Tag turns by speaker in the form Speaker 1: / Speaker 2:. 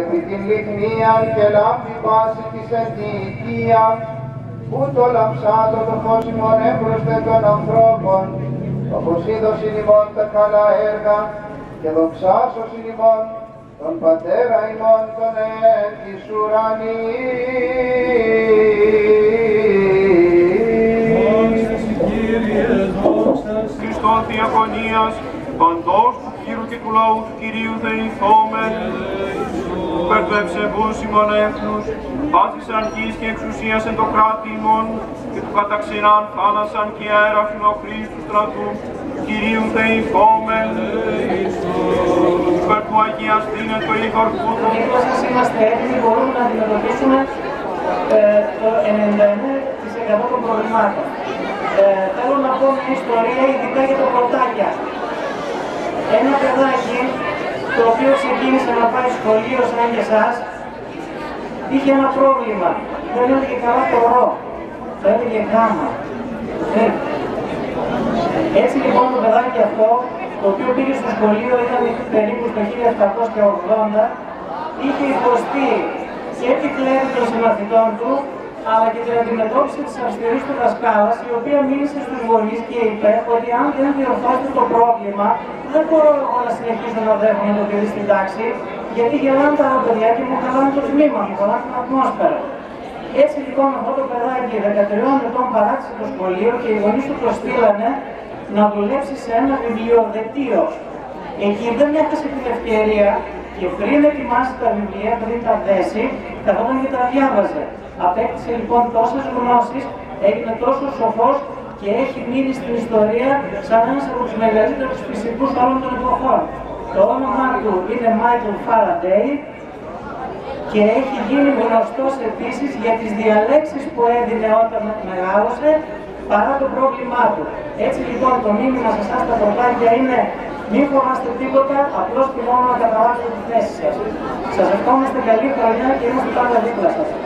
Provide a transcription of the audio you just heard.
Speaker 1: επί την λιχνίαν και λάμπει πάση της εν τη οικία, ούτω λαψάτο το φως ημών έμπροσθε των ανθρώπων, όπως είδωσιν ημών τα καλά έργα, και δοξάσωσιν ημών τον Πατέρα ημών τον εν της ουρανής.
Speaker 2: Χριστόν διακονίας, παντός του Κύρου και του λαού του Κυρίου δεηθόμεν. Περδέψε βούς ημών έθνους, πάθης αρχής και εξουσίας εν το κράτη ημών, και του καταξινάν θάλασσαν και αέρα φιλοχρής του στρατού, Κυρίου δεηθόμεν. Υπέρ του Αγίας Δίνε το ηγορκού του,
Speaker 3: Μήπως είμαστε έτοιμοι, μπορούμε να αντιμετωπίσουμε ε, το 99% των προβλημάτων. Ε, θέλω να πω μια ιστορία ειδικά για τα πρωτάκια. Ένα παιδάκι το οποίο ξεκίνησε να πάει σχολείο σαν και εσάς, είχε ένα πρόβλημα. Δεν έλεγε καλά το ρο, το έλεγε γάμα. Ε. Έτσι λοιπόν το παιδάκι αυτό, το οποίο πήγε στο σχολείο, ήταν περίπου το 1780, είχε υποστεί και την κλέβη των συμμαθητών του, αλλά και την αντιμετώπιση της αυστηρής του δασκάλας, η οποία μίλησε στους γονείς και είπε ότι αν δεν διορθώσετε το πρόβλημα, δεν μπορώ εγώ να συνεχίσω να δέχομαι το παιδί στην τάξη, γιατί γελάνε τα παιδιά και μου χαλάνε το τμήμα μου, χαλάνε την ατμόσφαιρα. Έτσι λοιπόν αυτό το παιδάκι 13 ετών παράτησε το σχολείο και οι γονείς του το στείλανε να δουλέψει σε ένα βιβλιοδετείο. Εκεί δεν έχασε την ευκαιρία και πριν ετοιμάσει τα βιβλία, πριν τα δέσει, καθόταν και τα διάβαζε. Απέκτησε λοιπόν τόσες γνώσεις, έγινε τόσο σοφός και έχει μείνει στην ιστορία σαν ένας από τους μεγαλύτερους φυσικούς όλων των εποχών. Το όνομά του είναι Michael Faraday και έχει γίνει γνωστός επίσης για τις διαλέξεις που έδινε όταν μεγάλωσε παρά το πρόβλημά του. Έτσι λοιπόν το μήνυμα σε εσάς τα πρωτάκια είναι μην φοβάστε τίποτα, απλώς και μόνο να καταλάβετε τη θέση σας. Σας ευχόμαστε καλή χρονιά και είμαστε πάντα δίπλα σας.